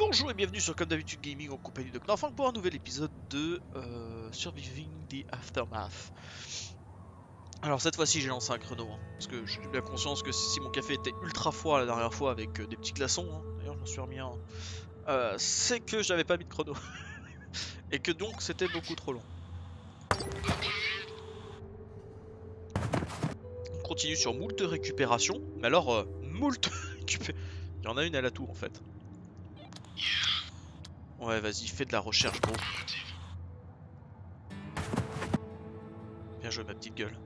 Bonjour et bienvenue sur Comme d'habitude Gaming en compagnie de Knorfang pour un nouvel épisode de euh, Surviving the Aftermath. Alors cette fois-ci j'ai lancé un chrono, hein, parce que j'ai bien conscience que si mon café était ultra froid la dernière fois avec euh, des petits glaçons, hein, d'ailleurs je m'en suis remis un, euh, c'est que j'avais pas mis de chrono. et que donc c'était beaucoup trop long. On continue sur moult récupération, mais alors moult récupération. Il y en a une à la tour en fait. Ouais, vas-y, fais de la recherche, gros. Bien joué, ma petite gueule.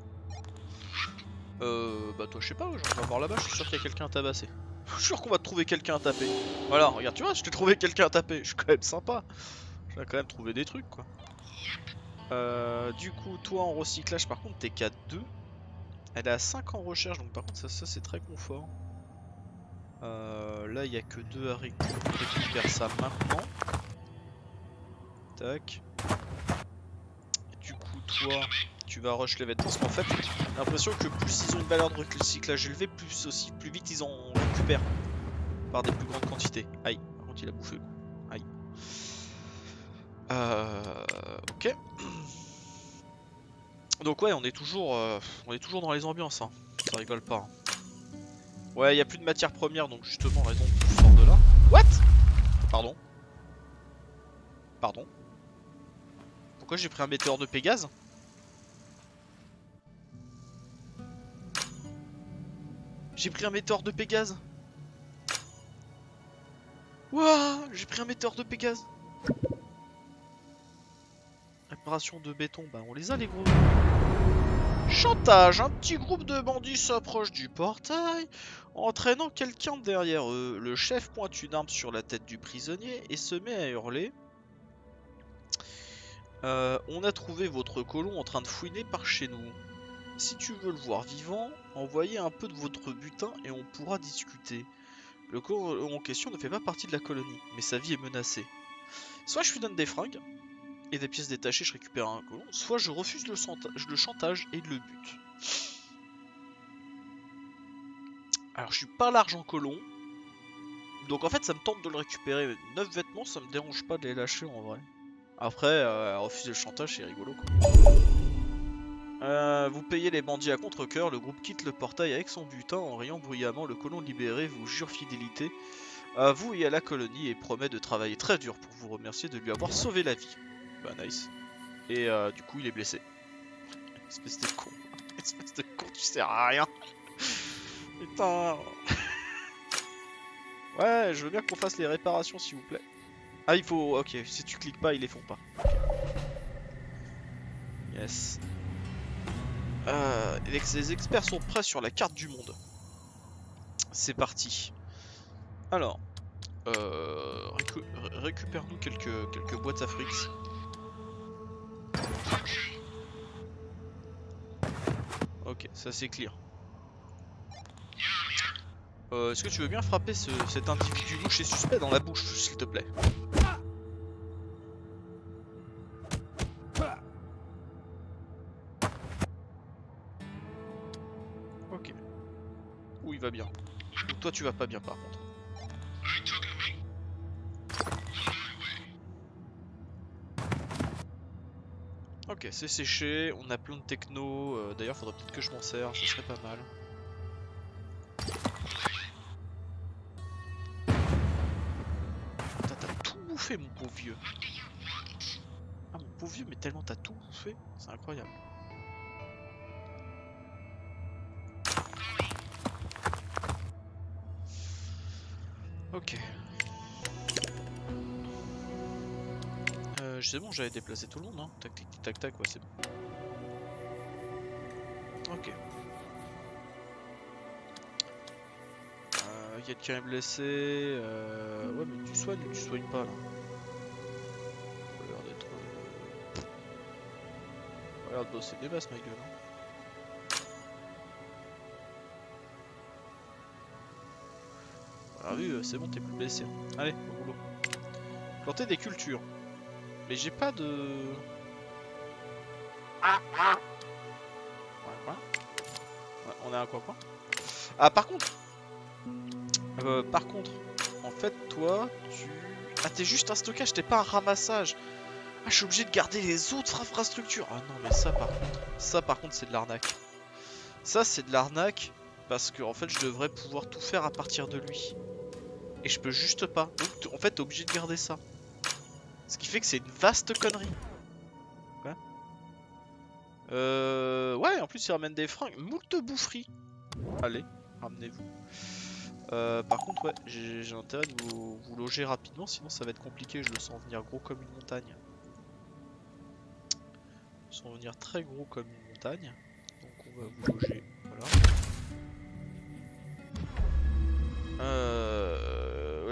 Euh, bah toi, je sais pas, j'en vais voir là-bas, je suis sûr qu'il y a quelqu'un à tabasser. Je suis sûr qu'on va trouver quelqu'un à taper. Voilà, regarde, tu vois, je t'ai trouvé quelqu'un à taper. Je suis quand même sympa. J'ai quand même trouvé des trucs, quoi. Euh, du coup, toi en recyclage, par contre, t'es qu'à 2. Elle est à 5 en recherche, donc par contre, ça c'est très confort. Euh, là, il n'y a que 2 à récupérer ça maintenant. Tac. Du coup, toi, tu vas rush les vêtements. Parce qu'en fait, j'ai l'impression que plus ils ont une valeur de recyclage élevée, plus aussi, plus vite ils en récupèrent. Par des plus grandes quantités. Aïe, par contre, il a bouffé. Aïe. Euh, ok. Donc ouais, on est toujours, euh, on est toujours dans les ambiances. Hein. Ça rigole pas. Hein. Ouais, il a plus de matière première, donc justement, raison de sort de là. What? Pardon. Pardon. Pourquoi j'ai pris un météore de Pégase? J'ai pris un météore de Pégase. Wouah J'ai pris un météore de Pégase. Réparation de béton, bah on les a les gros Chantage, un petit groupe de bandits s'approche du portail, entraînant quelqu'un derrière eux. Le chef pointe une arme sur la tête du prisonnier et se met à hurler. Euh, on a trouvé votre colon en train de fouiner par chez nous. Si tu veux le voir vivant, envoyez un peu de votre butin et on pourra discuter. Le colon en question ne fait pas partie de la colonie, mais sa vie est menacée. Soit je lui donne des fringues, et des pièces détachées, je récupère un colon, soit je refuse le, chantage et le but. Alors je suis pas large en colon, donc en fait ça me tente de le récupérer. 9 vêtements, ça me dérange pas de les lâcher en vrai. Après, euh, refuser le chantage, c'est rigolo quoi. Euh, vous payez les bandits à contre-coeur, le groupe quitte le portail avec son butin en riant bruyamment. Le colon libéré vous jure fidélité à vous et à la colonie et promet de travailler très dur pour vous remercier de lui avoir sauvé la vie. Bah nice. Et euh, du coup il est blessé. Espèce de con. Espèce de con, tu sers à rien. Putain. Ouais, je veux bien qu'on fasse les réparations s'il vous plaît. Ah il faut... Ok, si tu cliques pas, ils les font pas. Yes. Euh, les experts sont prêts sur la carte du monde. C'est parti. Alors, euh, récupère-nous quelques, quelques boîtes à frics. Ok, ça c'est clear. Euh, Est-ce que tu veux bien frapper ce, cet individu louche et suspect dans la bouche, s'il te plaît Ok. Ou il va bien. Toi tu vas pas bien par contre. C'est séché, on a plein de techno, euh, d'ailleurs faudrait peut-être que je m'en sers, ça serait pas mal. T'as tout bouffé mon pauvre vieux. Ah mon pauvre vieux, mais tellement t'as tout bouffé, c'est incroyable. C'est bon, j'avais déplacé tout le monde, hein. Tac, tac, tac, tac, ouais, c'est bon. Ok. Euh, a est blessé. Euh... Ouais, mais tu soignes ou tu soignes pas là? L'air d'être. Euh... l'air de bosser des basses, ma gueule. Hein. Alors, vu, euh, c'est bon, t'es plus blessé. Allez, au boulot. Planter des cultures. Mais j'ai pas de... Ouais, on a un quoi quoi Ah par contre euh, Par contre, en fait toi, tu... Ah, t'es juste un stockage, t'es pas un ramassage. Ah, je suis obligé de garder les autres infrastructures. Ah non, mais ça par contre, ça par contre, c'est de l'arnaque. Ça, c'est de l'arnaque parce que en fait, je devrais pouvoir tout faire à partir de lui. Et je peux juste pas. Donc, en fait, t'es obligé de garder ça. Ce qui fait que c'est une vaste connerie. Quoi Euh... Ouais, en plus, il ramène des fringues. Moult boufferie. Allez, ramenez-vous. Euh, par contre, ouais, j'ai intérêt de vous, vous, loger rapidement, sinon ça va être compliqué. Je le sens venir gros comme une montagne. Je le sens venir très gros comme une montagne. Donc on va vous loger. Voilà. Euh,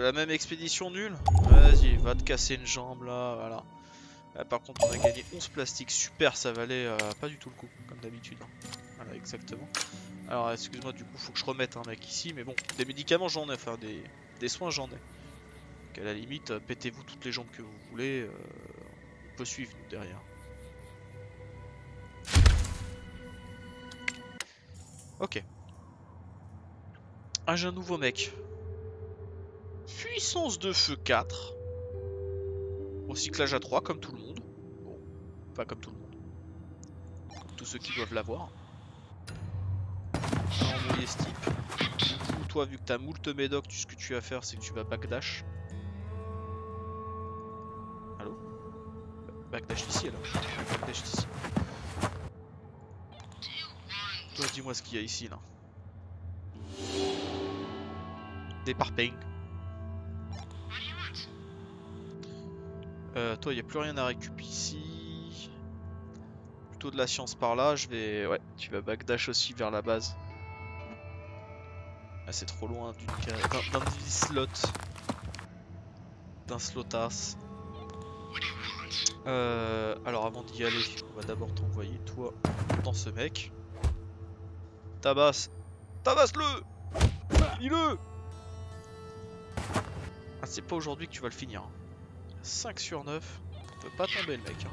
la même expédition nulle Vas-y, va te casser une jambe là, voilà. Là, par contre, on a gagné 11 plastiques. Super, ça valait euh, pas du tout le coup, comme d'habitude. Voilà, exactement. Alors, excuse-moi, du coup, faut que je remette un mec ici. Mais bon, des médicaments, j'en ai. Enfin, des, des soins, j'en ai. Donc, à la limite, euh, pétez-vous toutes les jambes que vous voulez. euh, on peut suivre, nous, derrière. Ok. Ah, j'ai un nouveau mec. Puissance de feu 4. Recyclage à 3 comme tout le monde. Bon, pas comme tout le monde. Comme tous ceux qui doivent l'avoir. Envoyer ce type. Coup, toi, vu que t'as moult médoc, ce que tu vas faire, c'est que tu vas backdash. Allô? Backdash ici alors. Backdash ici. Toi, dis-moi ce qu'il y a ici là. Départ ping. Euh, toi, il a plus rien à récupérer ici. Plutôt de la science par là. Je vais. Ouais, tu vas backdash aussi vers la base. Ah, c'est trop loin d'une d'un slot. D'un slotas. Euh, alors, avant d'y aller, on va d'abord t'envoyer toi dans ce mec. Tabasse. Tabasse-le Finis-le Ah, c'est pas aujourd'hui que tu vas le finir. hein. 5 sur 9. On peut pas tomber le mec. hein.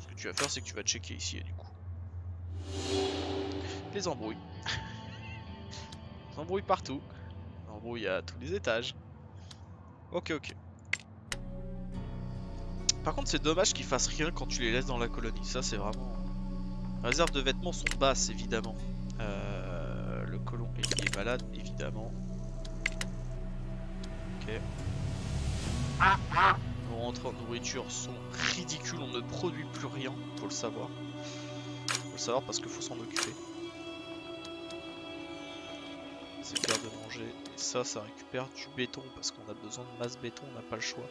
Ce que tu vas faire, c'est que tu vas checker ici, du coup. Les embrouilles. Les embrouilles partout. Les embrouilles à tous les étages. Ok, ok. Par contre, c'est dommage qu'ils fassent rien quand tu les laisses dans la colonie. Ça, c'est vraiment. Les réserves de vêtements sont basses, évidemment. Euh, le colon est malade, évidemment. Ok. Nos rentrées en nourriture sont ridicules, on ne produit plus rien, faut le savoir. Faut le savoir parce qu'il faut s'en occuper. C'est faire de manger. Et ça, ça récupère du béton parce qu'on a besoin de masse béton, on n'a pas le choix.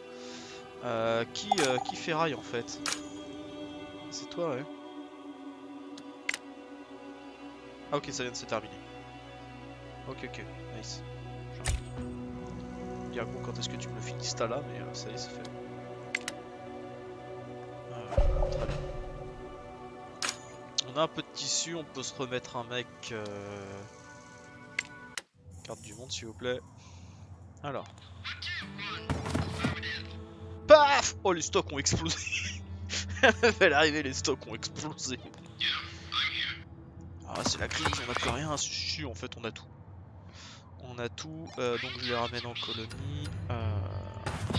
Euh, qui, euh, qui ferraille en fait? C'est toi, ouais. Ah ok, ça vient de se terminer. Ok, ok, nice. Quand est-ce que tu me le finis ça là, mais euh, ça y est, c'est fait. Euh. On a un peu de tissu, on peut se remettre un mec. euh, Carte du monde, s'il vous plaît. Alors. Paf Oh, les stocks ont explosé. Elle est arrivée, les stocks ont explosé. Ah, c'est la crise, on a plus rien. Si, en fait, on a tout. On a tout, euh, donc je les ramène en colonie. Euh...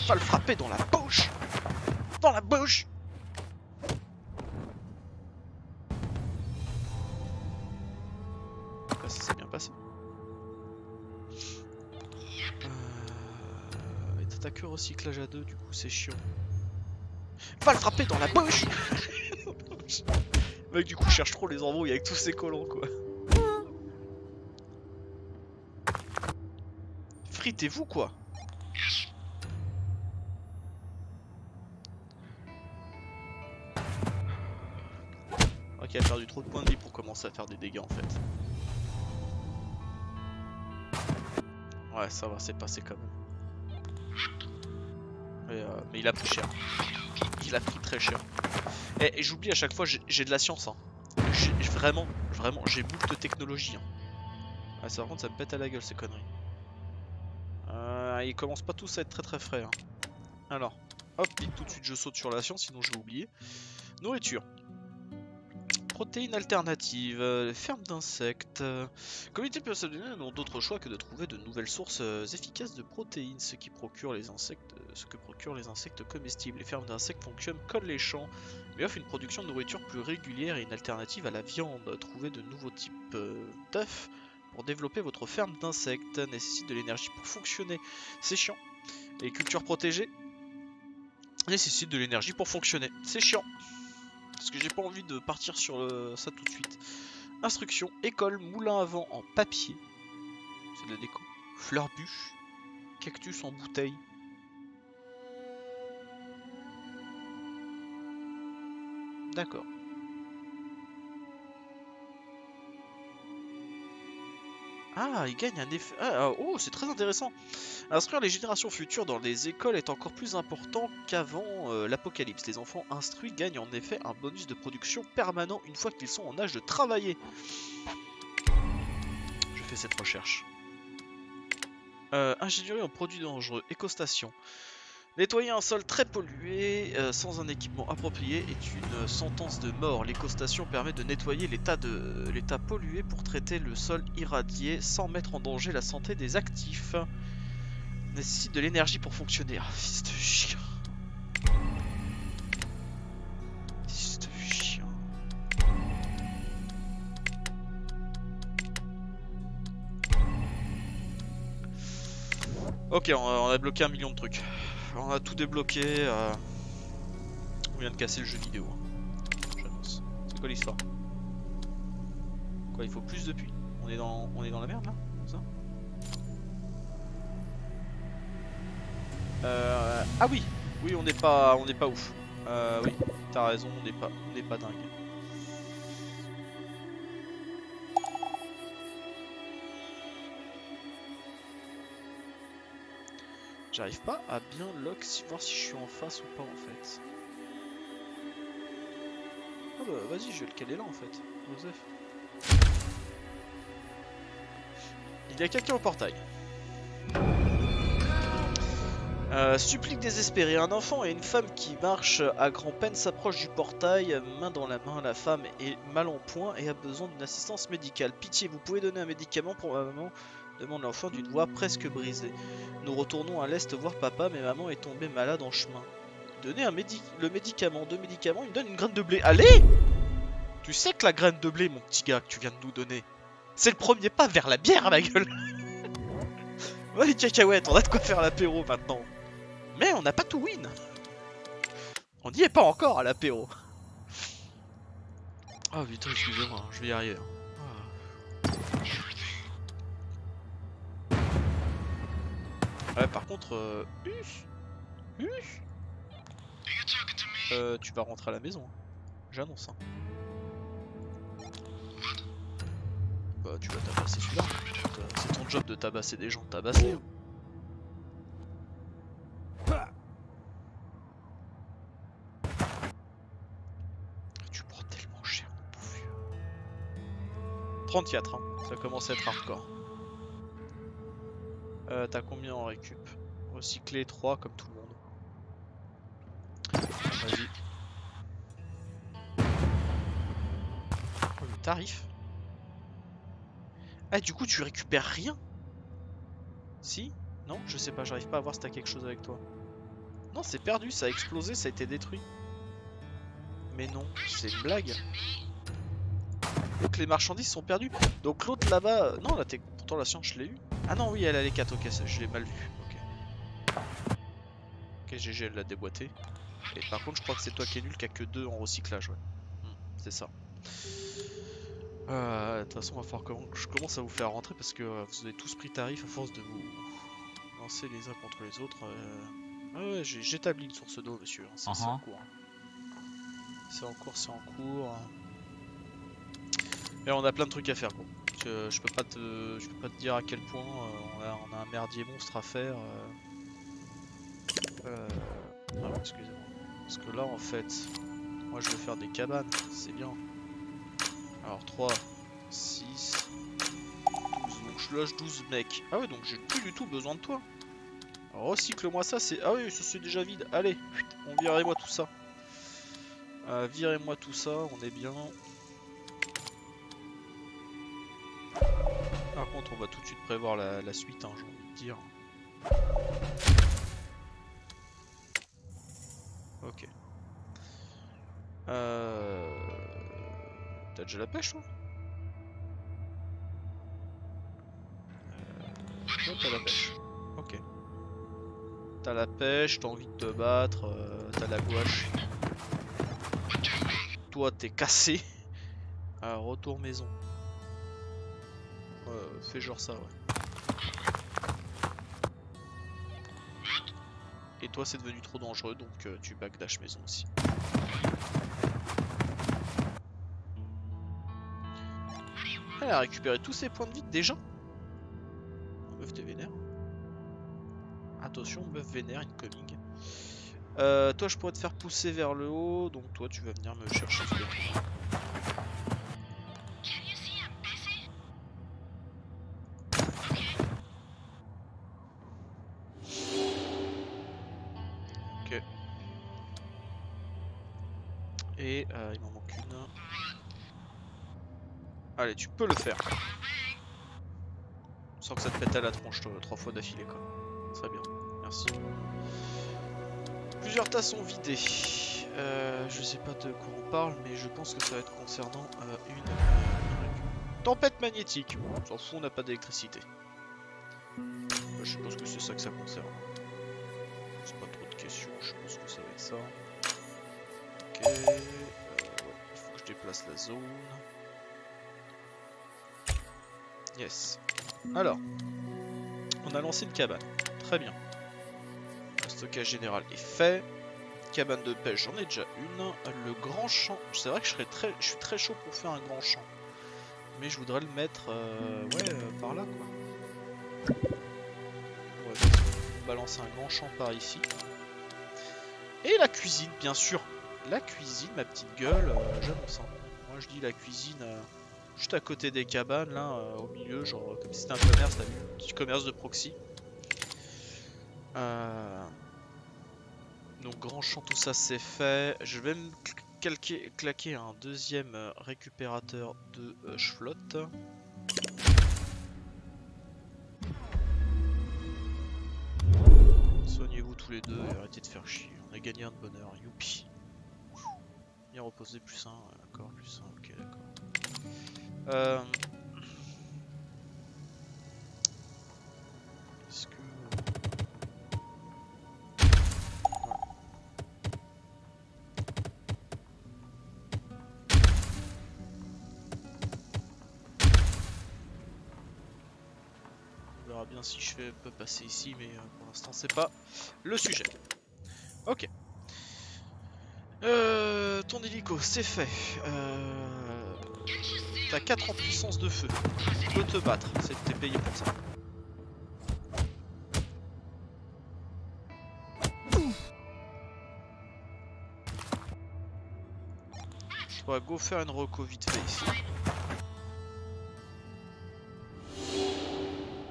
Pas le frapper dans la bouche Dans la bouche Ah, ça s'est bien passé. Euh... Et t'as que recyclage à deux, du coup c'est chiant. Va le frapper dans la bouche Le Mec du coup cherche trop les embrouilles avec tous ces colons quoi. Fritez-vous quoi Ok, a perdu trop de points de vie pour commencer à faire des dégâts en fait. Ouais, ça va, c'est passé quand même. Mais, euh, mais il a pris cher. Il a pris très cher. Et, j'oublie à chaque fois, j'ai de la science. Hein. Vraiment, vraiment, j'ai beaucoup de technologie. Hein. Ah, ça, par contre, ça me pète à la gueule ces conneries. Ils commencent pas tous à être très très frais. hein. Alors, hop, tout de suite je saute sur la science, sinon je vais oublier. Nourriture. protéines alternatives, euh, ferme d'insectes. Euh, Communauté personnelle n'ont d'autre choix que de trouver de nouvelles sources euh, efficaces de protéines, ce qui procure les insectes, euh, ce que procurent les insectes comestibles. Les fermes d'insectes fonctionnent comme les champs, mais offrent une production de nourriture plus régulière et une alternative à la viande. Trouver de nouveaux types d'œufs pour développer votre ferme d'insectes nécessite de l'énergie pour fonctionner. C'est chiant. Les cultures protégées nécessitent de l'énergie pour fonctionner. C'est chiant. Parce que j'ai pas envie de partir sur le- ça tout de suite. Instruction, école, moulin à vent en papier. C'est de la déco. Fleur bûche. Cactus en bouteille. D'accord. Ah, il gagne un effet. Ah, ah, oh, c'est très intéressant. Instruire les générations futures dans les écoles est encore plus important qu'avant euh, l'apocalypse. Les enfants instruits gagnent en effet un bonus de production permanent une fois qu'ils sont en âge de travailler. Je fais cette recherche. Euh, ingénierie en produits dangereux, écostation. Nettoyer un sol très pollué euh, sans un équipement approprié est une sentence de mort. L'écostation permet de nettoyer l'état pollué pour traiter le sol irradié sans mettre en danger la santé des actifs. Nécessite de l'énergie pour fonctionner. Ah, fils de chien. Fils de chien. Ok, on a bloqué un million de trucs. On a tout débloqué. euh, On vient de casser le jeu vidéo. hein. J'annonce. C'est quoi l'histoire? Quoi, il faut plus de puits? On est, dans... la merde là? Euh, ah oui, oui, on n'est pas, on n'est pas ouf. Euh, oui, t'as raison, on n'est pas, on n'est pas dingue. J'arrive pas à bien lock, voir si je suis en face ou pas en fait. Ah bah vas-y, je vais le caler là en fait, Joseph. Il y a quelqu'un au portail. Euh, supplique désespéré. Un enfant et une femme qui marchent à grand-peine s'approchent du portail, main dans la main. La femme est mal en point et a besoin d'une assistance médicale. Pitié, vous pouvez donner un médicament pour ma maman? Demande l'enfant d'une voix presque brisée. Nous retournons à l'est voir papa, mais maman est tombée malade en chemin. Donnez un médi le médicament, deux médicaments, il me donne une graine de blé. Allez Tu sais que la graine de blé, mon petit gars, que tu viens de nous donner, c'est le premier pas vers la bière, ma gueule Ouais, les cacahuètes, on a de quoi faire l'apéro maintenant. Mais on n'a pas tout win. On n'y est pas encore à l'apéro. Ah putain, excusez-moi, je vais y arriver. Ah. Ouais, par contre, euh... Euh, tu vas rentrer à la maison. J'annonce. Hein. Bah, tu vas tabasser celui-là. C'est ton job de tabasser des gens, tabasser. hein. Tu prends tellement cher, mon pauvre vieux. 34, hein. ça commence à être hardcore. Euh, T'as combien en récup? Recycler 3 comme tout le monde. Vas-y. Oh, le tarif Ah, du coup, tu récupères rien? Si? Non? Je sais pas, j'arrive pas à voir si t'as quelque chose avec toi. Non, c'est perdu, ça a explosé, ça a été détruit. Mais non, c'est une blague. Donc les marchandises sont perdues. Donc l'autre là-bas... Non, là, pourtant la science, je l'ai eu. Ah non, oui, elle a les 4, ok, ça, je l'ai mal vu. Ok. Ok, GG, elle l'a déboîté. Et par contre, je crois que c'est toi qui es nul, qui a que 2 en recyclage, ouais. Hmm, c'est ça. Euh, De toute façon, va falloir que je commence à vous faire rentrer parce que euh, vous avez tous pris tarif à force de vous lancer les uns contre les autres. euh. Ah ouais, j'ai- j'établis une source d'eau, monsieur. hein, C'est c'est en Uh-huh. cours. C'est en cours, c'est en cours. Et on a plein de trucs à faire, gros. Je, peux pas te, je peux pas te dire à quel point euh, on, a, un merdier monstre à faire. euh. Euh, ah excusez-moi. Parce que là, en fait, moi je veux faire des cabanes, c'est bien. Alors 3, 6, 12. Donc je loge 12 mecs. Ah ouais, donc j'ai plus du tout besoin de toi. Recycle-moi ça, c'est... Ah oui, ça c'est déjà vide. Allez, on virez-moi tout ça. Euh, virez-moi tout ça, on est bien. Par contre, on va tout de suite prévoir la, suite, hein, j'ai envie de dire. Ok. Euh... T'as déjà la pêche, toi? Euh... t'as la pêche. Ok. T'as la pêche, t'as envie de te battre, euh, t'as la gouache. Toi, t'es cassé. Retour maison. Fais genre ça, ouais. Et toi, c'est devenu trop dangereux, donc euh, tu backdash maison aussi. Elle a récupéré tous ses points de vie déjà Meuf, t'es vénère. Attention, meuf vénère, incoming. Euh, toi, je pourrais te faire pousser vers le haut, donc toi, tu vas venir me chercher. Allez, tu peux le faire. Sans que ça te pète à la tronche trois fois d'affilée, quoi. Très bien, merci. Plusieurs tasses sont vidées. Euh, je sais pas de quoi on parle, mais je pense que ça va être concernant euh, une, tempête magnétique. On s'en fout, on n'a pas d'électricité. Euh, je pense que c'est ça que ça concerne. C'est pas trop de questions, je pense que ça va être ça. Ok. Euh, il faut que je déplace la zone. Yes. Alors, on a lancé une cabane. Très bien. Le stockage général est fait. Cabane de pêche, j'en ai déjà une. Le grand champ, c'est vrai que je, serais très, je suis très chaud pour faire un grand champ. Mais je voudrais le mettre euh, ouais, euh, par là quoi. On balance un grand champ par ici. Et la cuisine, bien sûr. La cuisine, ma petite gueule, euh, j'annonce. hein. Moi je dis la cuisine euh, juste à côté des cabanes, là, euh, au milieu, genre comme si c'était un commerce, vu Petit commerce de proxy. Euh, Donc grand champ, tout ça c'est fait. Je vais me calquer- claquer un deuxième euh, récupérateur de euh, flotte. Soignez-vous tous les deux et arrêtez de faire chier. On a gagné un de bonheur, youpi. Bien reposé, plus un, ouais, d'accord, plus un, ok, d'accord. Euh... Est-ce que... On verra bien si je peux passer ici, mais euh, pour l'instant c'est pas le sujet. Ok. Euh, ton hélico, c'est fait. Euh, T'as 4 en puissance de feu. Tu peux te battre, c'est t'es payé pour ça. On va go faire une reco vite fait ici.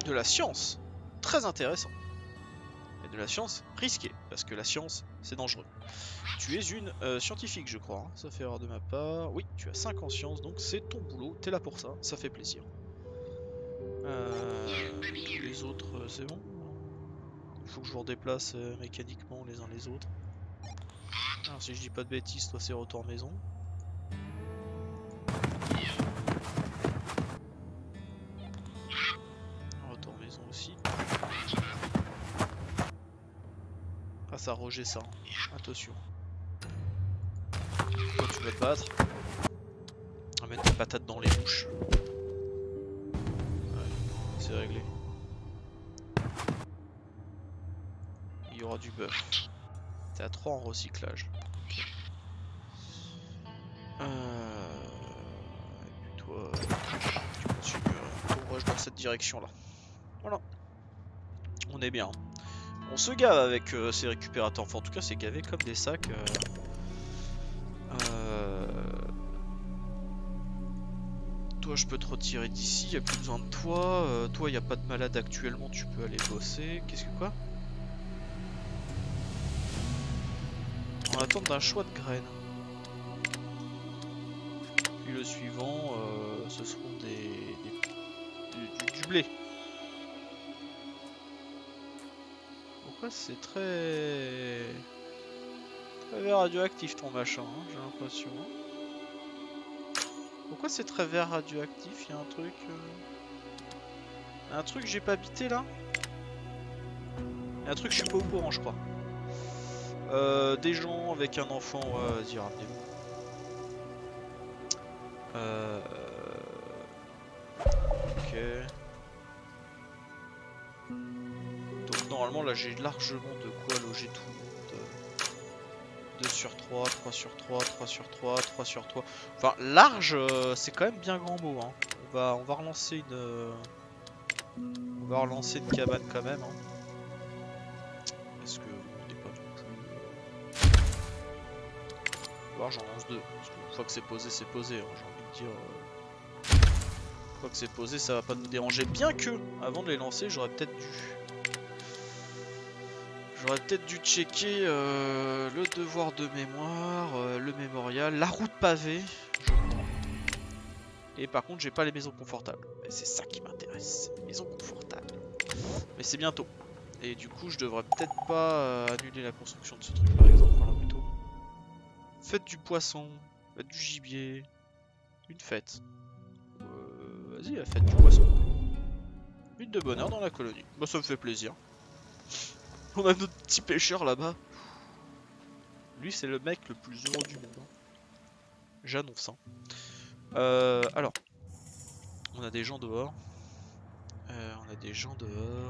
De la science, très intéressant. Et de la science risquée, parce que la science, c'est dangereux. Tu es une euh, scientifique, je crois. hein. Ça fait erreur de ma part. Oui, tu as 5 en sciences, donc c'est ton boulot. T'es là pour ça, ça fait plaisir. Euh, les autres, euh, c'est bon Il faut que je vous redéplace euh, mécaniquement les uns les autres. Alors, si je dis pas de bêtises, toi c'est retour maison. Retour maison aussi. Ah, ça a ça. hein. Attention. Toi, tu te battre. On va mettre ta patate dans les bouches. C'est réglé. Il y aura du buff. T'es à 3 en recyclage. Euh... Toi, tu continues ton rush dans cette direction-là. Voilà. On est bien. On se gave avec euh, ces récupérateurs. Enfin, en tout cas, c'est gavé comme des sacs. Euh, Je peux te retirer d'ici, y a plus besoin de toi. Euh, toi, y a pas de malade actuellement, tu peux aller bosser. Qu'est-ce que quoi? En attente d'un choix de graines. Puis le suivant, euh, ce seront des, des- du, blé. Pourquoi c'est très... Très radioactif ton machin, hein, j'ai l'impression. Pourquoi c'est très vert radioactif? Il y a un truc... euh, Un truc j'ai pas habité là? Y a un truc je suis pas au courant je crois. Euh, des gens avec un enfant, ouais, vas-y ramenez-vous. Euh... Ok. Donc normalement là j'ai largement de quoi loger tout le monde. 2 sur 3, 3 sur 3, 3 sur 3, 3 sur 3. Enfin large euh, c'est quand même bien grand mot. Hein. On, va, relancer une... euh, On va relancer une cabane quand même. Hein. Parce que on n'est pas non plus... euh, Voir j'en lance deux. Parce qu'une fois que c'est posé c'est posé. hein, J'ai envie de dire... euh, Une fois que c'est posé ça va pas nous déranger. Bien que avant de les lancer j'aurais peut-être dû... J'aurais peut-être dû checker euh, le devoir de mémoire, euh, le mémorial, la route pavée. Et par contre, j'ai pas les maisons confortables. C'est ça qui m'intéresse, maisons confortables. Mais c'est bientôt. Et du coup, je devrais peut-être pas euh, annuler la construction de ce truc, par exemple, voilà, plutôt. Faites du poisson, faites du gibier, une fête. Vas-y, faites du poisson. Une de bonheur dans la colonie. Bah, ça me fait plaisir. On a notre petit pêcheur là-bas. Lui, c'est le mec le plus heureux du monde. J'annonce. hein. Euh, alors, on a des gens dehors. Euh, on a des gens dehors. Euh.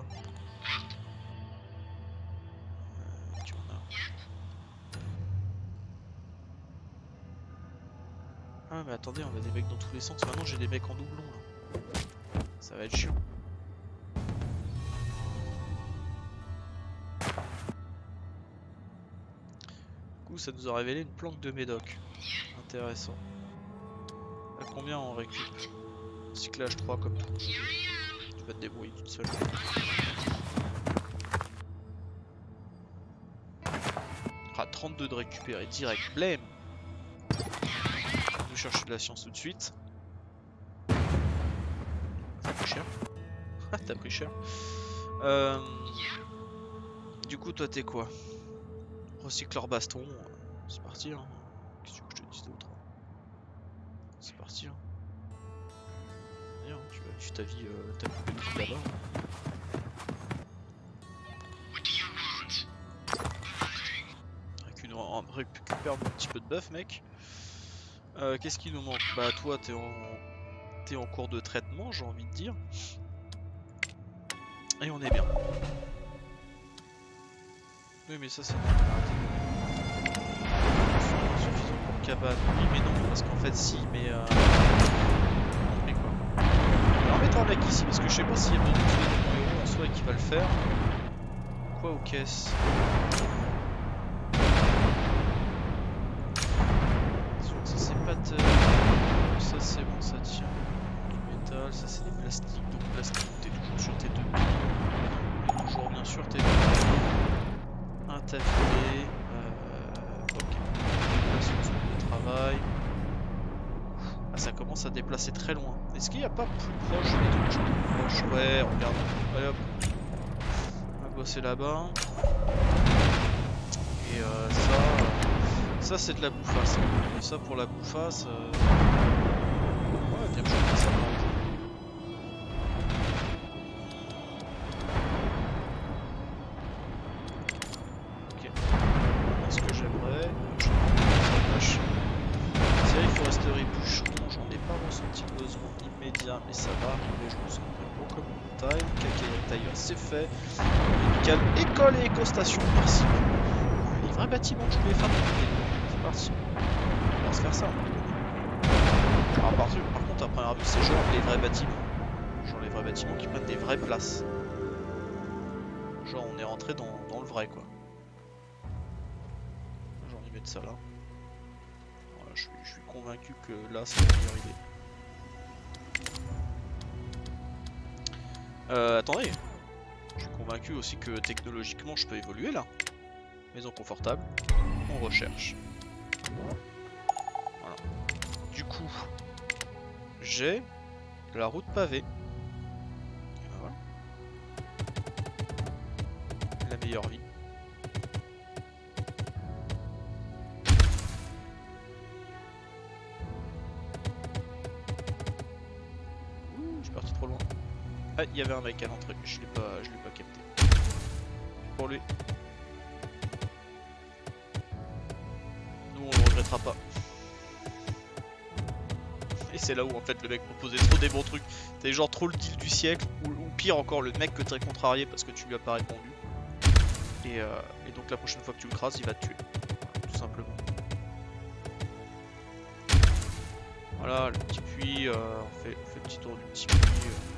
Ah, mais attendez, on a des mecs dans tous les sens. Maintenant, j'ai des mecs en doublon là. Ça va être chiant. Ça nous a révélé une planque de médoc. Intéressant. À combien on récup Cyclage 3 comme tout. Tu vas te débrouiller toute seule. Ah, 32 de récupérer direct. Blame va chercher de la science tout de suite. T'as pris cher. Ah, t'as pris cher. Euh... Du coup, toi, t'es quoi? Recycleur baston, euh, c'est parti. Hein. Qu'est-ce que je te dise d'autre hein? C'est parti. Hein. Tu vas ta vie, euh, ta vie là-bas. Récupère un- petit peu de buff, mec. Euh, Qu'est-ce qui nous manque? Bah, toi, t'es en... en cours de traitement, j'ai envie de dire. Et on est bien. Oui, mais ça, c'est. Oui, mais non, parce qu'en fait, si, mais. Euh... non, mais quoi. Alors, mettons un mec ici, parce que je sais pas s'il y a besoin de tuer héros en soi et qui va le faire. Quoi aux caisses Ça, c'est pas de. Ça, c'est bon, ça tient. Du métal, ça, c'est des plastiques. Donc, plastique, t'es toujours sur tes deux pieds. Et toujours, bien sûr, tes un tablier, euh, ok, déplacement sur le travail. Ah, ça commence à déplacer très loin. Est-ce qu'il n'y a pas plus proche des trucs plus proches Ouais, regarde. Allez hop. On va bosser là-bas. Et euh, ça, euh, ça c'est de la bouffasse. ça pour la bouffasse. Euh... Ouais, bien ça là. Je, suis, convaincu que là, c'est la meilleure idée. Attendez. Je suis convaincu aussi que technologiquement, je peux évoluer là. Maison confortable. On recherche. Voilà. Du coup, j'ai la route pavée. Ben la meilleure vie. Ah, il y avait un mec à l'entrée, je l'ai pas, je l'ai pas capté. Pour lui. Nous, on le regrettera pas. Et c'est là où en fait le mec proposait trop des bons trucs. T'avais genre trop le deal du siècle, ou, pire encore le mec que t'as contrarié parce que tu lui as pas répondu. Et, euh, et donc la prochaine fois que tu le crases, il va te tuer. Tout simplement. Voilà, le petit puits, euh, on, fait, on fait le petit tour du petit puits. euh.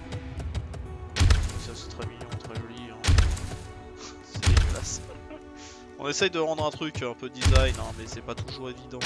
C'est très mignon, très joli. hein. c'est dégueulasse. on essaye de rendre un truc un peu design, hein, mais c'est pas toujours évident.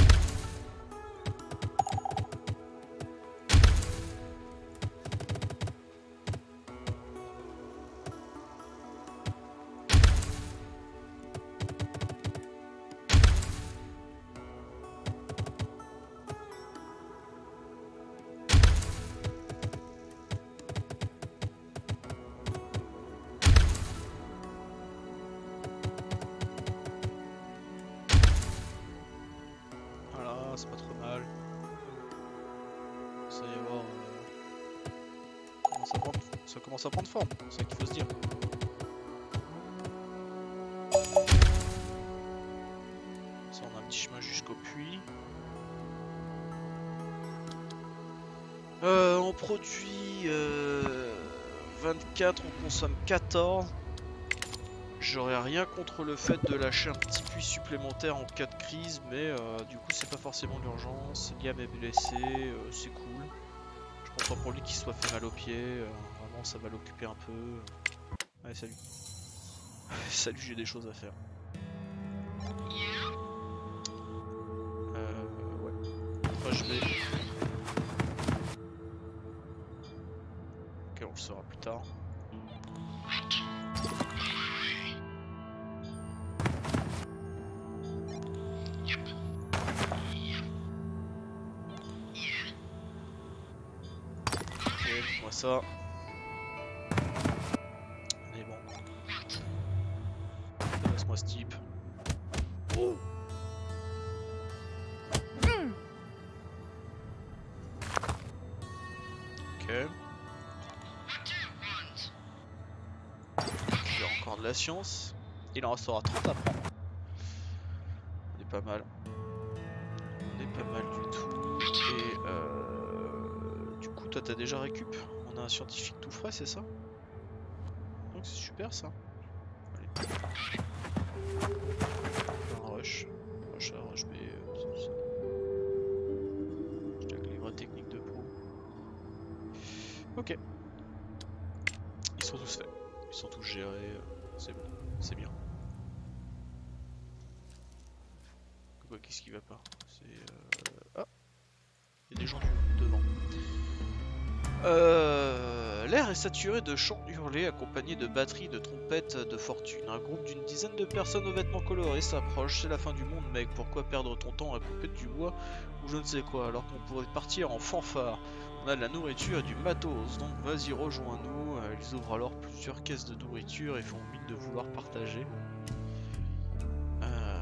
14. J'aurais rien contre le fait de lâcher un petit puits supplémentaire en cas de crise, mais euh, du coup c'est pas forcément l'urgence. Liam est blessé, euh, c'est cool. Je content pour lui qu'il soit fait mal aux pieds, euh, vraiment ça va l'occuper un peu. Allez salut. salut j'ai des choses à faire. Euh, ouais. Je. Ça. Est bon. Laisse-moi ce type. Ok. A encore de la science. Il en restera 30 à prendre. On est pas mal. On est pas mal du tout. Et euh, du coup, toi t'as déjà récup? Un scientifique tout frais, c'est ça? Donc c'est super ça. Allez. Un rush. Rush A, rush B. euh. Avec les vraies techniques de pro. Ok. Ils sont tous faits. Ils sont tous gérés. euh, C'est bon. C'est bien. Qu'est-ce qui va pas? C'est. Euh... saturé de chants hurlés accompagnés de batteries de trompettes de fortune. Un groupe d'une dizaine de personnes aux vêtements colorés s'approche. C'est la fin du monde, mec. Pourquoi perdre ton temps à couper du bois ou je ne sais quoi alors qu'on pourrait partir en fanfare? On a de la nourriture et du matos, donc vas-y rejoins-nous. Euh, Ils ouvrent alors plusieurs caisses de nourriture et font mine de vouloir partager. Euh,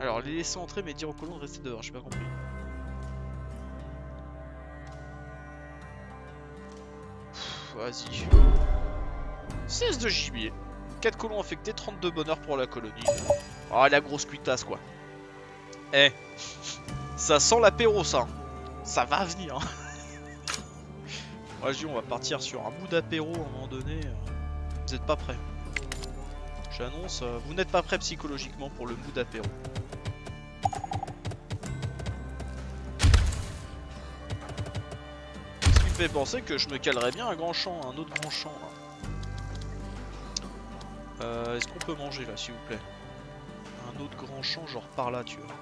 Alors les laisser entrer mais dire aux colons de rester dehors, j'ai pas compris. Vas-y. 16 de gibier. 4 colons infectés, 32 bonheurs pour la colonie. Ah la grosse cuitasse quoi. Eh. Ça sent l'apéro ça. Ça va venir. Vas-y on va partir sur un bout d'apéro à un moment donné. Vous êtes pas prêts. J'annonce, euh, vous n'êtes pas prêts psychologiquement pour le mood apéro. Fait penser que je me calerais bien un grand champ, un autre grand champ. Euh, Est-ce qu'on peut manger là, s'il vous plaît? Un autre grand champ, genre par là, tu vois.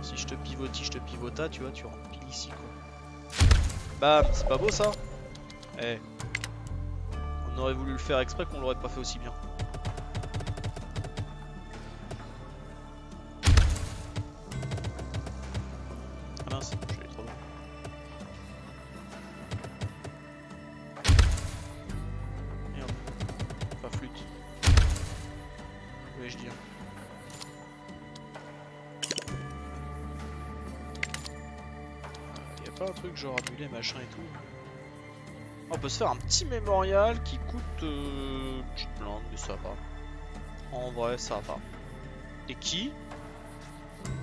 Si je te pivotis, je te pivota, tu vois, tu rentres ici, quoi. Bam, c'est pas beau ça? Eh. On aurait voulu le faire exprès qu'on l'aurait pas fait aussi bien. voulais-je. Y a pas un truc genre amulet, machin et tout. On peut se faire un petit mémorial qui coûte euh, une petite blinde, mais ça va. En vrai, ça va. Et qui?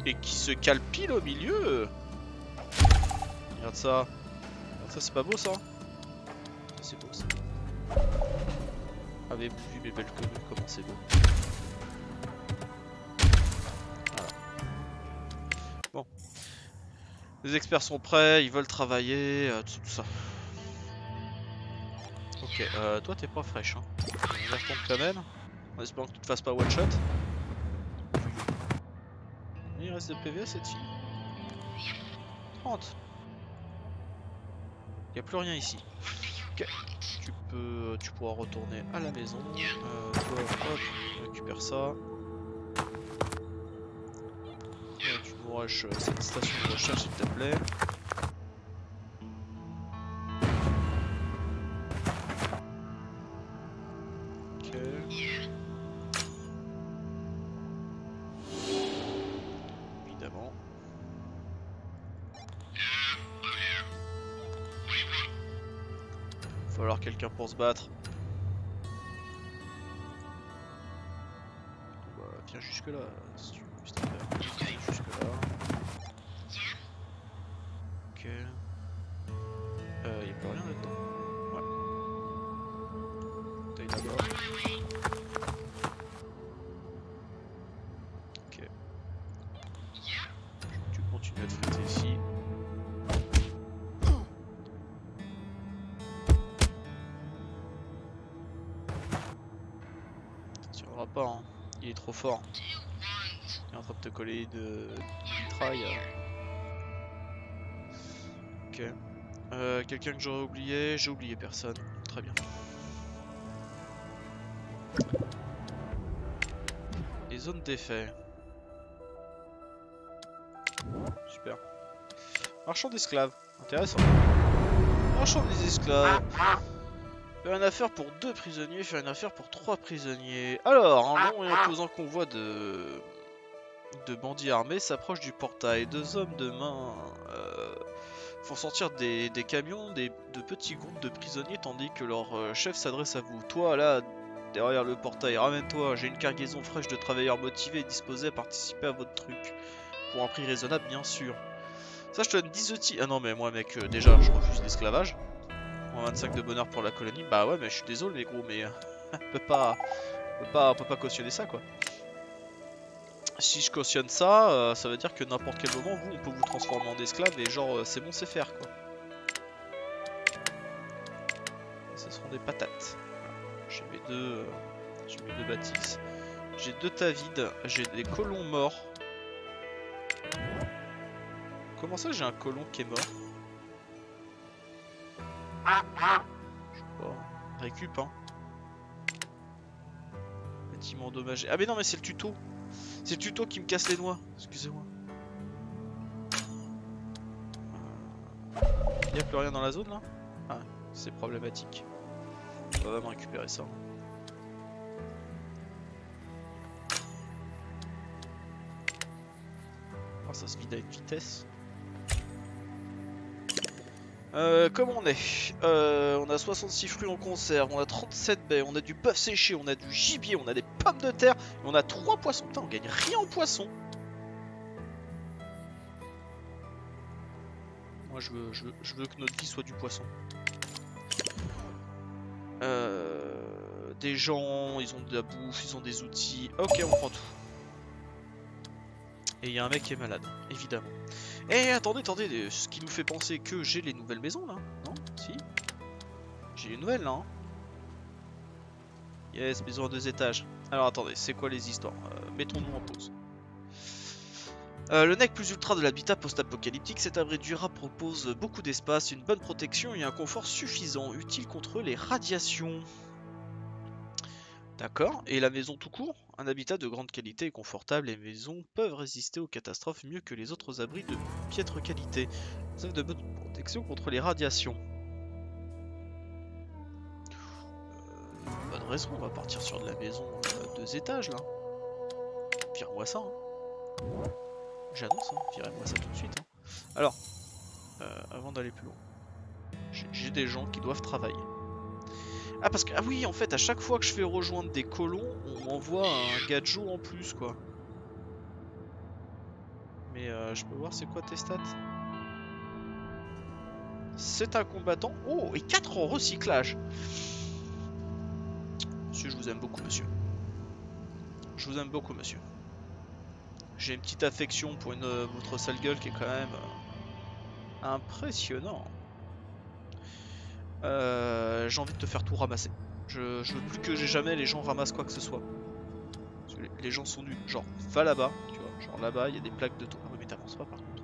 Et qui se cale pile au milieu? Regarde ça. Regarde ça, c'est pas beau ça C'est beau ça. Avez-vous vu mes belles communes Comment c'est beau? Les experts sont prêts, ils veulent travailler, euh, tout, tout ça. Ok, euh, toi t'es pas fraîche hein. On va retourner quand même. En espérant que tu te fasses pas one shot. Il reste de PV à cette fille 30 Il a plus rien ici. Ok. Tu peux. Tu pourras retourner à la maison. Euh, hop, récupère ça. Euh, cette station de recherche s'il te plaît. Évidemment. Il va falloir quelqu'un pour se battre. Bah, viens jusque là, hein. Il est trop fort. Il est en train de te coller de mitraille. Ok. Euh, Quelqu'un que j'aurais oublié? J'ai oublié personne. Très bien. Les zones d'effet. Super. Marchand d'esclaves. Intéressant. Marchand des esclaves. Faire une affaire pour deux prisonniers, faire une affaire pour trois prisonniers. Alors, un long et imposant convoi de bandits armés s'approche du portail. Deux hommes de main euh, font sortir des, des camions des, de petits groupes de prisonniers tandis que leur euh, chef s'adresse à vous. Toi, là, derrière le portail, ramène-toi. J'ai une cargaison fraîche de travailleurs motivés et disposés à participer à votre truc. Pour un prix raisonnable, bien sûr. Ça, je te donne 10 outils. Ah non, mais moi, mec, euh, déjà, je refuse l'esclavage. Moins 25 de bonheur pour la colonie. Bah ouais, mais je suis désolé, mais gros, mais... on peut pas... On peut pas, on peut pas cautionner ça, quoi. Si je cautionne ça, euh, ça veut dire que n'importe quel moment, vous, on peut vous transformer en esclave et genre, euh, c'est bon, c'est faire, quoi. Ce seront des patates. J'ai mes deux... euh, J'ai mes deux bâtisses. J'ai deux tavides. J'ai des colons morts. Comment ça, j'ai un colon qui est mort? Je sais pas. Récup, hein. Bâtiment endommagé. Ah mais non, mais c'est le tuto. C'est le tuto qui me casse les noix. Excusez-moi. Il a plus rien dans la zone là? Ah, c'est problématique. On va me récupérer ça. Ah, ça se vide à vitesse. Euh, comment on est euh, On a 66 fruits en conserve, on a 37 baies, on a du bœuf séché, on a du gibier, on a des pommes de terre, et on a 3 poissons. Putain, on gagne rien en poisson. Moi, je veux, que notre vie soit du poisson. Euh, des gens, ils ont de la bouffe, ils ont des outils. Ok, on prend tout. Et il y a un mec qui est malade, évidemment. Eh, attendez, attendez, ce qui nous fait penser que j'ai les nouvelles maisons là, non? Si J'ai les nouvelles là, hein Yes, maison à deux étages. Alors attendez, c'est quoi les histoires? Euh, Mettons-nous en pause. Euh, le nec plus ultra de l'habitat post-apocalyptique, cet abri durable propose beaucoup d'espace, une bonne protection et un confort suffisant, utile contre les radiations. D'accord, et la maison tout court Un habitat de grande qualité et confortable, les maisons peuvent résister aux catastrophes mieux que les autres abris de piètre qualité. Elles de bonnes protections contre les radiations. Euh, bonne raison, on va partir sur de la maison à deux étages là. Vire-moi ça. Hein. J'annonce, hein. virez-moi ça tout de suite. hein. Alors, euh, avant d'aller plus loin. J'ai des gens qui doivent travailler. Ah parce que ah oui en fait à chaque fois que je fais rejoindre des colons on m'envoie un gadget en plus quoi. Mais euh, je peux voir c'est quoi tes stats? C'est un combattant. Oh et 4 en recyclage. Monsieur je vous aime beaucoup monsieur. Je vous aime beaucoup monsieur. J'ai une petite affection pour une, euh, votre sale gueule qui est quand même euh, impressionnant. Euh, j'ai envie de te faire tout ramasser. Je, veux plus que j'ai jamais les gens ramassent quoi que ce soit. les, gens sont nuls. Genre, va là-bas, tu vois. Genre là-bas, il y a des plaques de toi. Ah mais t'avances pas par contre.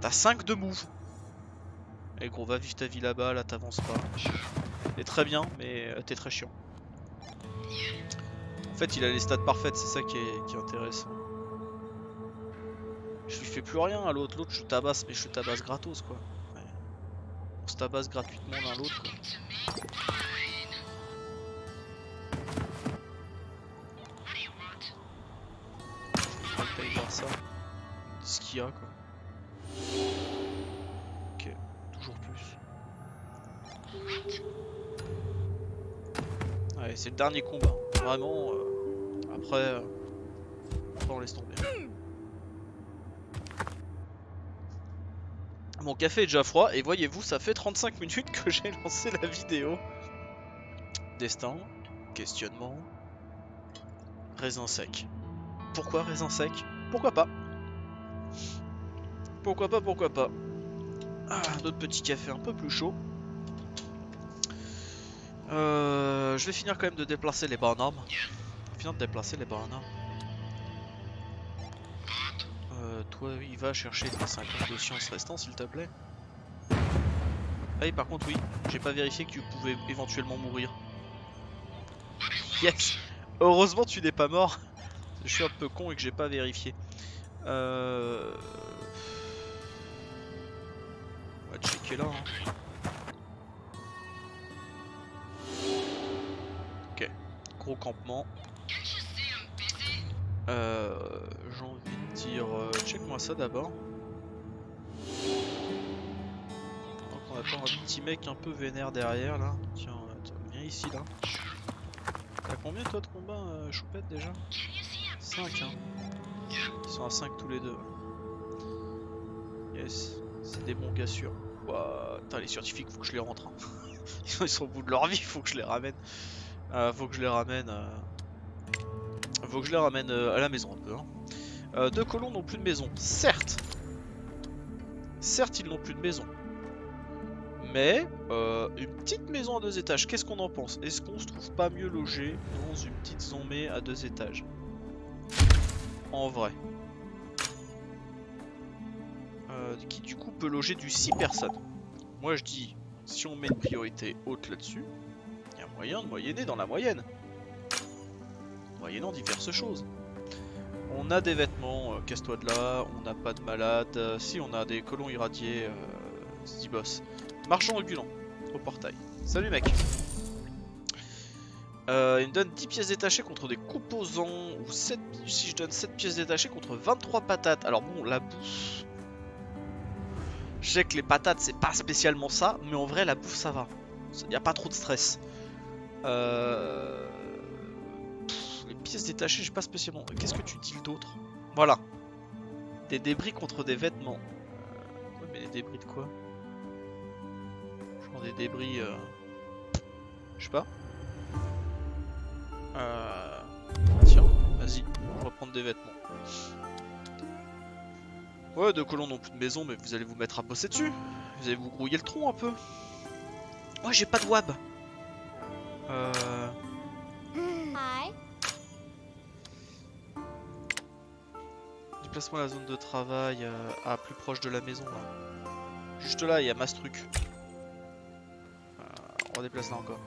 T'as 5 de move. Et gros, va vivre ta vie là-bas, là, t'avances pas. T'es très bien, mais t'es très chiant. En fait, il a les stats parfaites, c'est ça qui est, qui est intéressant. Je lui fais plus rien à l'autre. L'autre, je tabasse, mais je tabasse gratos quoi. On se tabasse gratuitement l'un l'autre quoi. Je vais voir ça. Ce qu'il y a quoi. Ok, toujours plus. Allez, c'est le dernier combat. Vraiment, euh, après, euh, on laisse tomber. Mon café est déjà froid et voyez-vous, ça fait 35 minutes que j'ai lancé la vidéo. Destin, questionnement, raisin sec. Pourquoi raisin sec? Pourquoi pas? Pourquoi pas, pourquoi pas? Ah, D'autres petits cafés un peu plus chauds. Euh, je vais finir quand même de déplacer les bonhommes. Finir de déplacer les bonhommes. Euh, toi, il va chercher tes 50 de science restants, s'il te plaît. Ah par contre, oui, j'ai pas vérifié que tu pouvais éventuellement mourir. Yes Heureusement, tu n'es pas mort. Je suis un peu con et que j'ai pas vérifié. Euh... On va checker là. Hein. Ok, gros campement. Euh, euh, check-moi ça d'abord. On attend un petit mec un peu vénère derrière là. Tiens, viens ici là. T'as combien toi de combats, euh, choupette déjà? 5 hein. Ils sont à 5 tous les deux. Yes, c'est des bons gars sûrs. Putain, les scientifiques, faut que je les rentre. Hein. Ils sont au bout de leur vie, faut que je les ramène. Euh, faut que je les ramène. Euh... Faut que je les ramène euh, à la maison un peu. Hein. Euh, deux colons n'ont plus de maison, certes. Certes, ils n'ont plus de maison. Mais, euh, une petite maison à deux étages, qu'est-ce qu'on en pense? Est-ce qu'on se trouve pas mieux logé dans une petite zombie à deux étages? En vrai. qui du coup peut loger du 6 personnes. Moi je dis, si on met une priorité haute là-dessus, il y a moyen de moyenner dans la moyenne moyennant diverses choses. On a des vêtements, euh, casse-toi de là, on n'a pas de malade, euh, si on a des colons irradiés, euh, boss. Marchand ambulant, au portail. Salut mec euh, Il me donne 10 pièces détachées contre des composants, ou 7, si je donne 7 pièces détachées contre 23 patates. Alors bon, la bouffe... Je sais que les patates c'est pas spécialement ça, mais en vrai la bouffe ça va. Il n'y a pas trop de stress. Euh pièces détachées, j'ai pas spécialement. Qu'est-ce que tu dis d'autre Voilà. Des débris contre des vêtements. Euh, mais des débris de quoi Genre des débris. Euh... Je sais pas. Euh... Tiens, vas-y, on va prendre des vêtements. Ouais, deux colons n'ont plus de maison, mais vous allez vous mettre à bosser dessus. Vous allez vous grouiller le tronc un peu. Ouais, j'ai pas de wab. Euh... La zone de travail euh, à plus proche de la maison. Juste là, il y a Mastruc. Euh, on déplace là encore.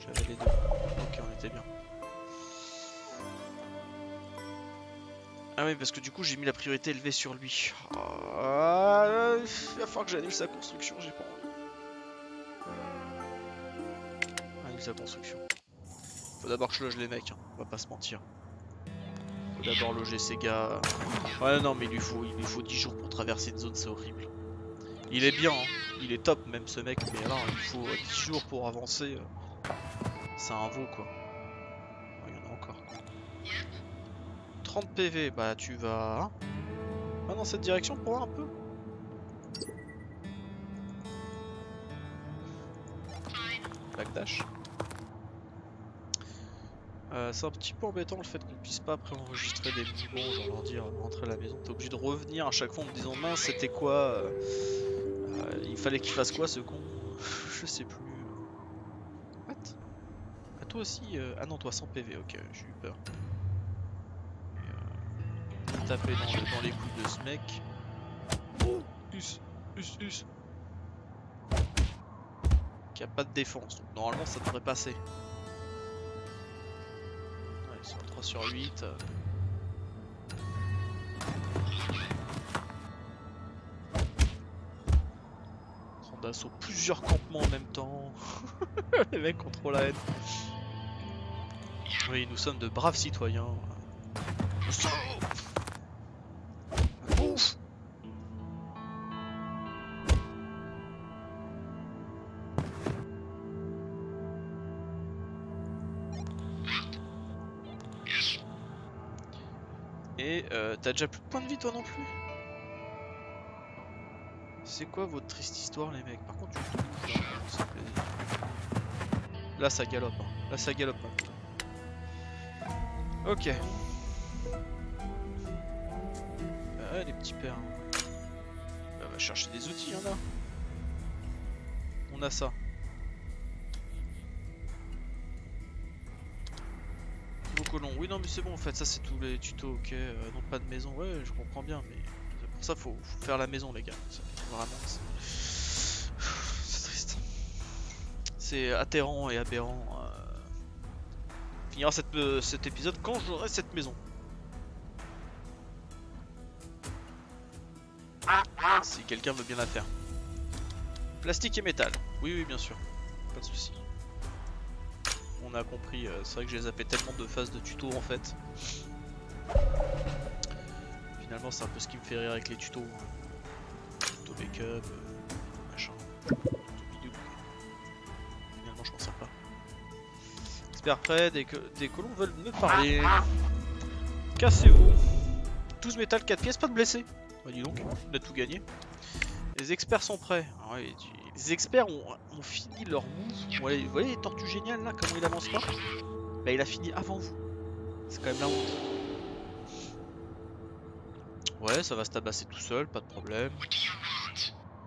J'avais les deux. Ok, on était bien. Ah oui, parce que du coup, j'ai mis la priorité élevée sur lui. Ah, il va falloir que j'annule sa construction, j'ai pas envie. Annule sa construction. Faut d'abord que je loge les mecs, hein. on va pas se mentir. D'abord loger ces gars. Ouais non mais il lui faut il lui faut 10 jours pour traverser une zone, c'est horrible. Il est bien, hein. il est top même ce mec, mais là il faut 10 jours pour avancer. C'est un veau quoi. Ouais, Il y en a encore. 30 PV, bah tu vas... Va dans cette direction pour voir un peu Backdash. Euh, c'est un petit peu embêtant le fait qu'on puisse pas après enregistrer des mouvements, genre leur dire rentrer à la maison. T'es obligé de revenir à chaque fois en me disant mince c'était quoi euh, euh, Il fallait qu'il fasse quoi ce con Je sais plus. What? Ah toi aussi euh, Ah non toi 100 PV, ok j'ai eu peur. Et, euh, taper dans, dans les couilles de ce mec. Oh Us Us Us Qui a pas de défense, donc normalement ça devrait passer. 3 sur 8. euh. Prendre d'assaut plusieurs campements en même temps. Les mecs ont trop la haine. Oui, nous sommes de braves citoyens. T'as déjà plus de points de vie toi non plus? C'est quoi votre triste histoire les mecs? Par contre tu hein, plaisir. Là ça galope, hein. là ça galope. hein. Ok. Ah les petits pères. Bah, on va chercher des outils hein, là. On a ça. Oui non mais c'est bon en fait ça c'est tous les tutos ok. euh, non pas de maison ouais je comprends bien mais pour ça faut, faire la maison les gars. Vraiment c'est triste. C'est atterrant et aberrant. euh, Finira euh, cet épisode quand j'aurai cette maison. Si quelqu'un veut bien la faire. Plastique et métal. Oui, oui, bien sûr. Pas de soucis. On a compris. euh, c'est vrai que j'ai zappé tellement de phases de tuto en fait. Finalement, c'est un peu ce qui me fait rire avec les tutos. hein. Tuto make-up, euh, machin. Finalement, je m'en sers pas. J'espère prêt, des, des colons veulent me parler. Cassez-vous. 12 métal, 4 pièces, pas de blessés. Bah dis donc, on a tout gagné. Les experts sont prêts. Ah les experts ont, ont fini leur move. Vous voyez les tortues géniales là, comment il avance pas Bah il a fini avant vous. C'est quand même la honte. Ouais, ça va se tabasser tout seul, pas de problème.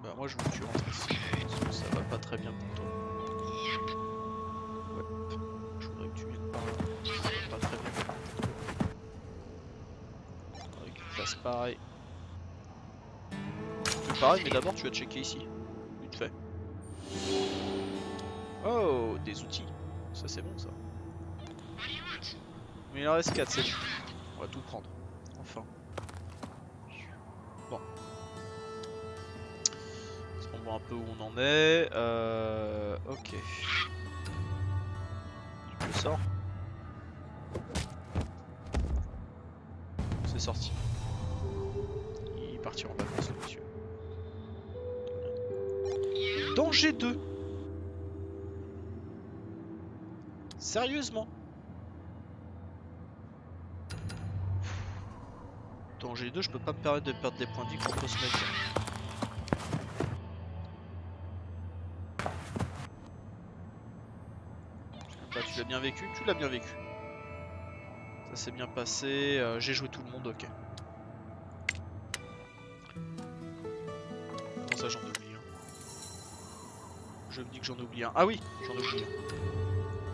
Bah moi je veux que tu rentres ici, parce que ça va pas très bien pour toi. Ouais. Je voudrais que tu viennes par. Ça va pas très bien. Que tu fasses pareil. Fais pareil, mais d'abord tu vas checker ici. Oh, des outils. Ça c'est bon ça. Mais il en reste 4, c'est bon. On va tout prendre. Enfin. Bon. Qu'on voit un peu où on en est? Euh... Ok. Le sors C'est sorti. Il est parti en vacances, monsieur. Danger 2 Sérieusement Danger 2, je peux pas me permettre de perdre des points de vie contre ce mec. Bah, tu l'as bien vécu Tu l'as bien vécu. Ça s'est bien passé, euh, j'ai joué tout le monde, ok. Comment ça j'en oublie un? Je me dis que j'en oublie un. Ah oui, j'en oublie un.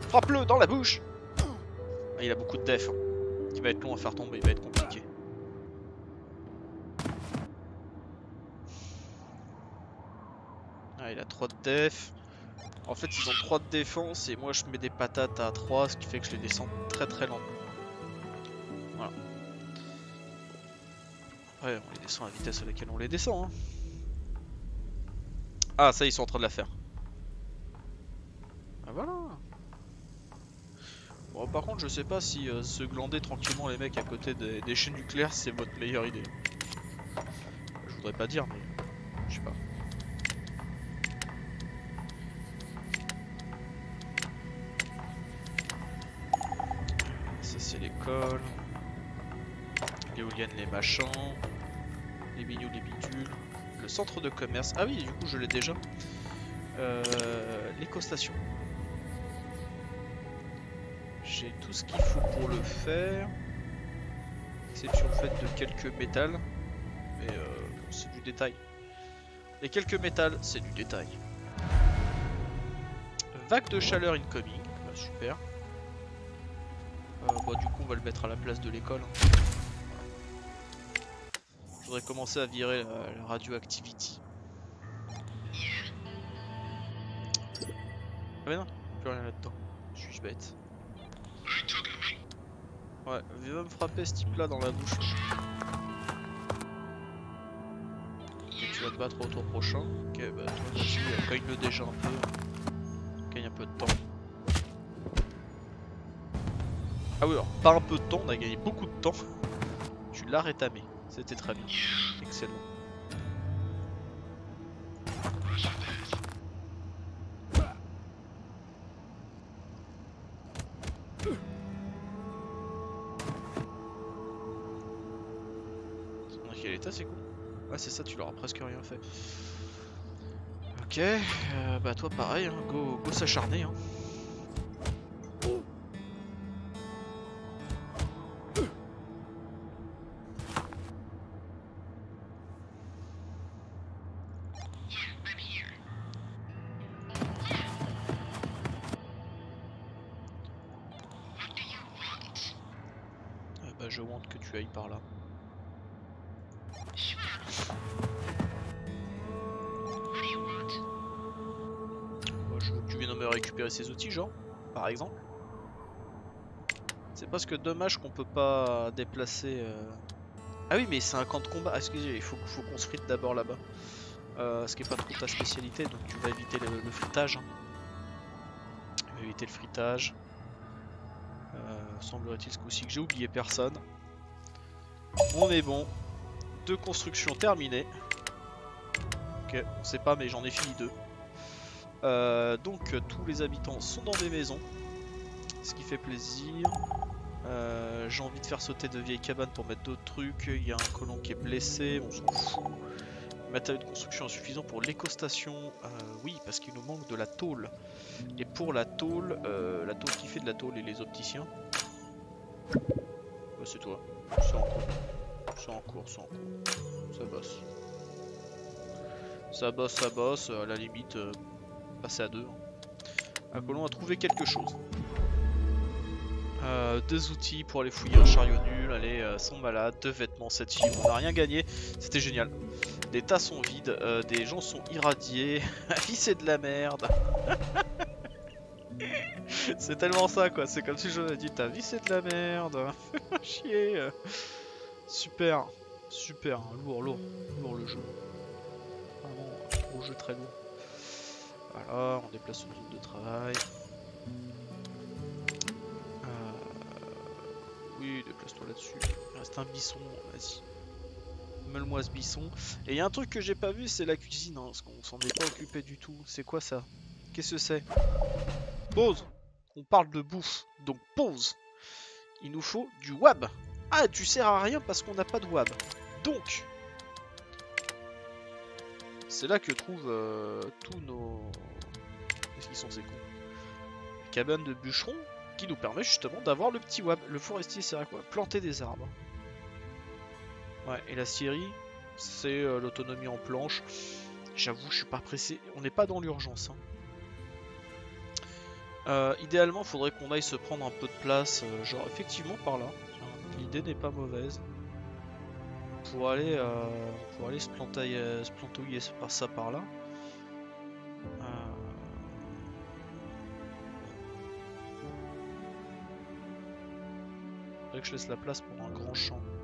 Frappe-le dans la bouche Ah, Il a beaucoup de def. hein. Il va être long à faire tomber, il va être compliqué. Ah, il a 3 de def. En fait, ils ont 3 de défense et moi je mets des patates à 3, ce qui fait que je les descends très très lentement. Voilà. On les descend à la vitesse à laquelle on les descend. hein. Ah, ça, ils sont en train de la faire. par contre, je sais pas si euh, se glander tranquillement les mecs à côté des déchets nucléaires, c'est votre meilleure idée. Je voudrais pas dire, mais je sais pas. Ça, c'est l'école. L'éolienne, les machins. Les bignous, les bitules. Le centre de commerce. Ah oui, du coup, je l'ai déjà. Euh, L'éco-station. J'ai tout ce qu'il faut pour le faire. Exception faite de quelques métals. Mais euh, c'est du détail. Les quelques métals, c'est du détail. Vague de chaleur incoming. Bah, super. Euh, bah, du coup, on va le mettre à la place de l'école. hein. Je voudrais commencer à virer la, la radioactivity. Ah mais non, plus rien là-dedans. Suis-je bête Ouais, il va me frapper ce type là dans la bouche. Tu vas te battre au tour prochain. Ok, bah toi aussi, euh, gagne-le déjà un peu. Gagne un peu de temps. Ah oui, alors pas un peu de temps, on a gagné beaucoup de temps. Tu l'as rétamé, c'était très bien. Excellent. Presque rien fait. Ok, euh, bah toi pareil, hein, go, go s'acharner. Hein. Euh, bah je want que tu ailles par là. Par exemple. C'est parce que dommage qu'on peut pas déplacer. euh, Ah oui, mais c'est un camp de combat. Ah, excusez, il faut, faut qu'on se frite d'abord là-bas. Euh, ce qui est pas trop ta spécialité, donc tu vas éviter le, le fritage. hein. Éviter le fritage. Euh, Semblerait-il ce coup-ci que j'ai oublié personne. On est bon. Deux constructions terminées. Ok, on sait pas, mais j'en ai fini deux. Euh, donc tous les habitants sont dans des maisons, ce qui fait plaisir. Euh, J'ai envie de faire sauter de vieilles cabanes pour mettre d'autres trucs. Il y a un colon qui est blessé, on s'en fout. Matériel de construction insuffisant pour l'éco-station. Euh, oui, parce qu'il nous manque de la tôle. Et pour la tôle, la tôle qui fait de la tôle et les opticiens. Bah, c'est toi. C'est en cours. C'est en cours, c'est en cours. Ça bosse. Ça bosse, ça bosse. À la limite, passer à deux. Un colon a trouvé quelque chose. Euh, deux outils pour aller fouiller un chariot nul, allez, euh, sont malades, deux vêtements, sept filles, on n'a rien gagné, c'était génial. Les tas sont vides, euh, des gens sont irradiés, vie c'est de la merde. c'est tellement ça quoi, c'est comme si je dit ta vie c'est de la merde, fais-moi chier. Super, super, lourd, lourd, lourd le jeu. Vraiment, gros jeu très lourd. Voilà, on déplace une zone de travail. Euh, Oui, déplace-toi là-dessus. Il reste un bisson, vas-y. Meule-moi ce bisson. Et il y a un truc que j'ai pas vu, c'est la cuisine, hein, parce qu'on s'en est pas occupé du tout. C'est quoi ça? Qu'est-ce que c'est? Pause On parle de bouffe, donc pause Il nous faut du wab Ah, tu sers à rien parce qu'on n'a pas de wab. Donc C'est là que trouvent euh, tous nos... Qu'est-ce qu'ils sont ces cons? La cabane de bûcheron qui nous permet justement d'avoir le petit wab. Le forestier sert à quoi? Planter des arbres. Ouais, et la scierie, c'est euh, l'autonomie en planche. J'avoue, je suis pas pressé. On n'est pas dans l'urgence. hein. Euh, idéalement, faudrait qu'on aille se prendre un peu de place, euh, genre effectivement par là. L'idée n'est pas mauvaise. Pour aller, euh, pour aller se, plantailler, se plantouiller par ça par là. Euh, Faudrait que je laisse la place pour un grand champ. Euh.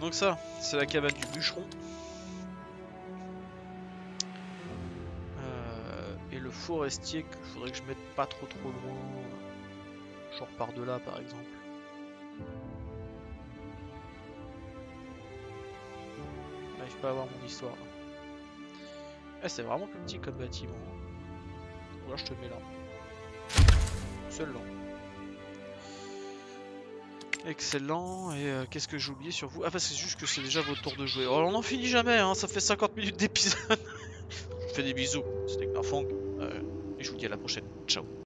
Donc ça, c'est la cabane du bûcheron. Forestier qu'il faudrait que je mette pas trop trop loin. Genre par delà par exemple. J'arrive pas à voir mon histoire. là. Eh, c'est vraiment plus petit comme bâtiment. Voilà, je te mets là. Seul là. Excellent, et euh, qu'est-ce que j'ai oublié sur vous? Ah bah c'est juste que c'est déjà votre tour de jouer. Oh on n'en finit jamais, hein, ça fait 50 minutes d'épisode. je fais des bisous, c'était Gnarfang, euh, et je vous dis à la prochaine. Ciao